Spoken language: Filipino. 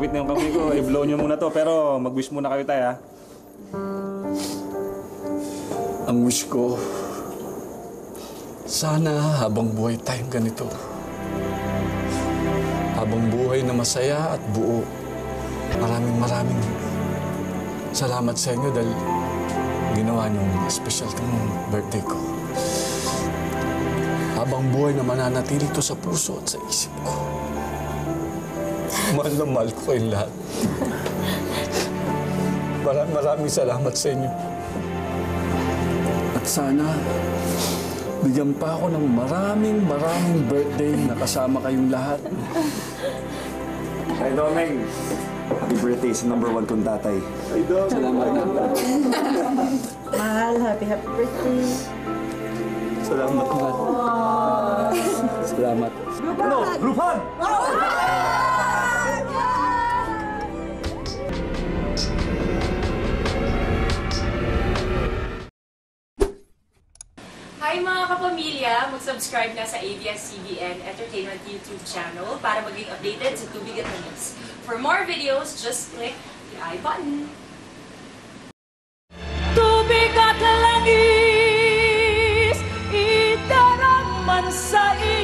nakakawit na yung kamay ko. I-blow nyo muna to, pero mag-wish muna kayo tayo, ha? Ang wish ko, sana habang buhay tayong ganito. Habang buhay na masaya at buo. Maraming maraming salamat sa inyo dahil ginawa niyong special tong birthday ko. Habang buhay na mananatili to sa puso at sa isip ko. Mahal na mahal ko kayong lahat. Maraming maraming salamat sa inyo. At sana, bigyan pa ako ng maraming maraming birthday na kasama kayong lahat. Ay, Domeng. Happy birthday sa number one kong tatay. Ay, Dom. Salamat. Mahal, happy happy birthday. Salamat, mahal. Salamat. Ano? Lupan! Hi mga kapamilya! Mag-subscribe na sa ABS-CBN Entertainment YouTube channel para maging updated sa tubig at news. For more videos, just click the i button. Tubig at langis, itaraman sa iyo.